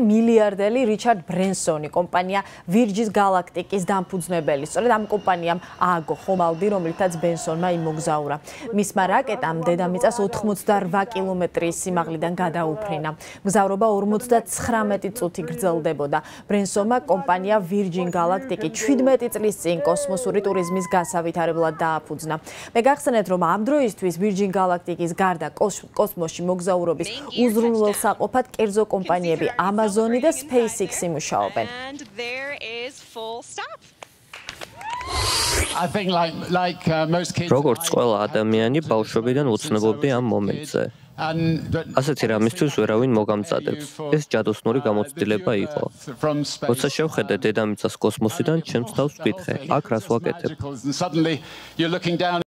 მილიარდელი რიჩარდ ბრენსონი, კომპანია Virgin Galactic-ის დამფუძნებელი. სწორედ ამ კომპანიამ ააგო ხომალდი, რომლითაც ბენსონმა იმოგზაურა. მისმა რაკეტამ დედამიწას 88 კილომეტრის სიმაღლიდან გადაუფრინა. მგზავრობა 59 წუთი გრძელდებოდა. ბრენსონმა კომპანია Virgin Galactic-ი 17 წლის წინ კოსმოსური ტურიზმის გასავითარებლად დააფუძნა. მე გახსენეთ, რომ ამ დროისთვის Virgin Galactic-ის გარდა კოსმოსში მოგზაურობის უზრუნველსაყოფად კერძო კომპანიები Amazon Amazon-ი და SpaceX-ი მუშაობენ. I think like like uh, most kids როგორც ყველა ადამიანი ბავშვობიდან უცნობობდი ამ მომენტზე. ასეთი რამისთვის ვერავინ მოგამწადებს. ეს ჯადოსნური გამოცდილება იყო. როცა შევხედე დედამიწას კოსმოსიდან, ჩემს თავს ვკითხე, აქ რას ვაკეთებ?